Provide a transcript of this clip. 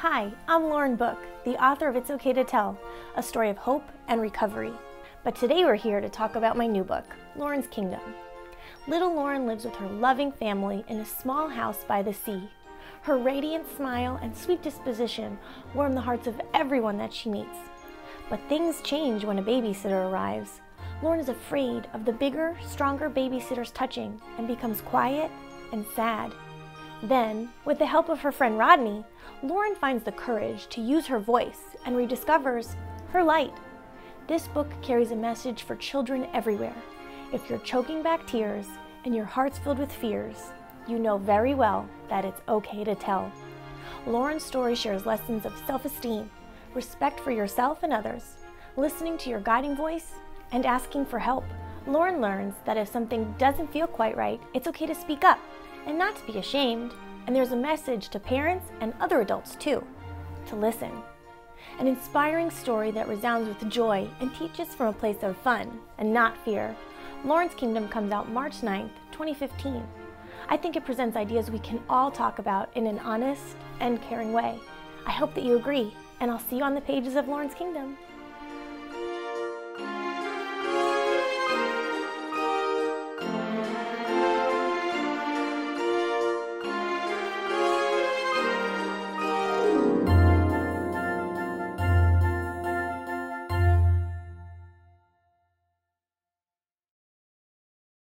Hi, I'm Lauren Book, the author of It's Okay to Tell, a story of hope and recovery. But today we're here to talk about my new book, Lauren's Kingdom. Little Lauren lives with her loving family in a small house by the sea. Her radiant smile and sweet disposition warm the hearts of everyone that she meets. But things change when a babysitter arrives. Lauren is afraid of the bigger, stronger babysitters touching and becomes quiet and sad. Then, with the help of her friend Rodney, Lauren finds the courage to use her voice and rediscovers her light. This book carries a message for children everywhere. If you're choking back tears and your heart's filled with fears, you know very well that it's okay to tell. Lauren's story shares lessons of self esteem, respect for yourself and others, listening to your guiding voice, and asking for help. Lauren learns that if something doesn't feel quite right, it's okay to speak up and not to be ashamed. And there's a message to parents and other adults too to listen. An inspiring story that resounds with joy and teaches from a place of fun and not fear. Lauren's Kingdom comes out March 9th, 2015. I think it presents ideas we can all talk about in an honest and caring way. I hope that you agree, and I'll see you on the pages of Lauren's Kingdom.